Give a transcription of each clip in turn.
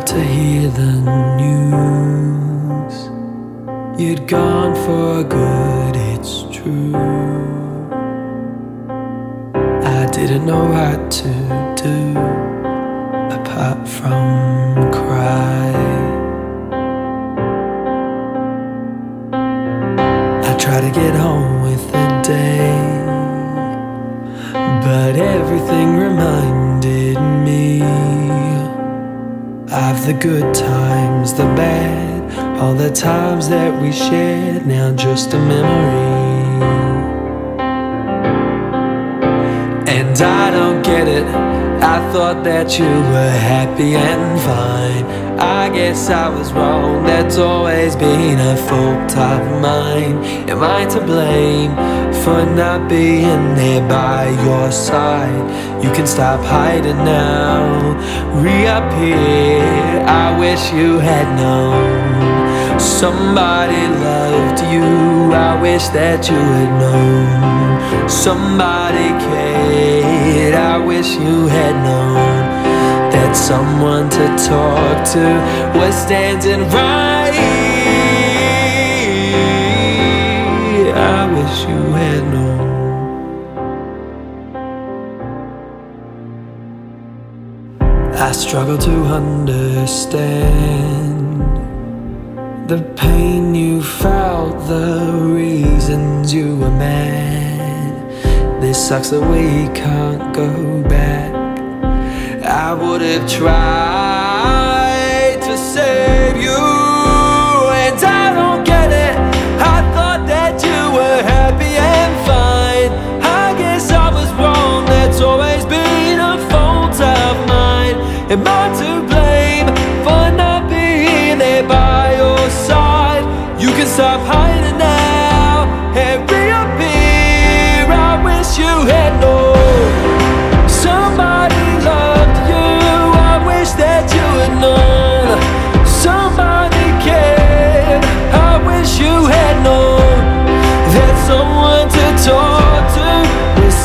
to hear the news. You'd gone for good, it's true. I didn't know what to do apart from cry. I tried to get home with the day, but everything reminded the good times, the bad, all the times that we shared, now just a memory. And I don't get it. I thought that you were happy and fine. I guess I was wrong. That's always been a fault of mine. Am I to blame for not being there by your side? You can stop hiding now. Reappear. I wish you had known. Somebody loved you. I wish that you had known. Somebody cared. I wish you had known someone to talk to was standing right. I wish you had known. I struggle to understand the pain you felt, the reasons you were mad. This sucks that we can't go back. I would have tried to save you, and I don't get it. I thought that you were happy and fine. I guess I was wrong. That's always been a fault of mine. Am I to blame for not being there by your side? You can stop hiding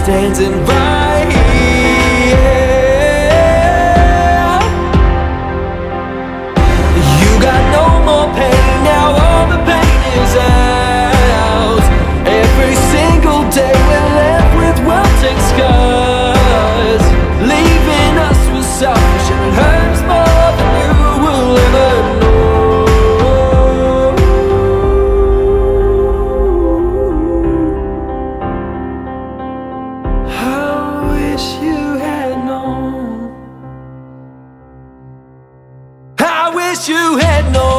had known you had no.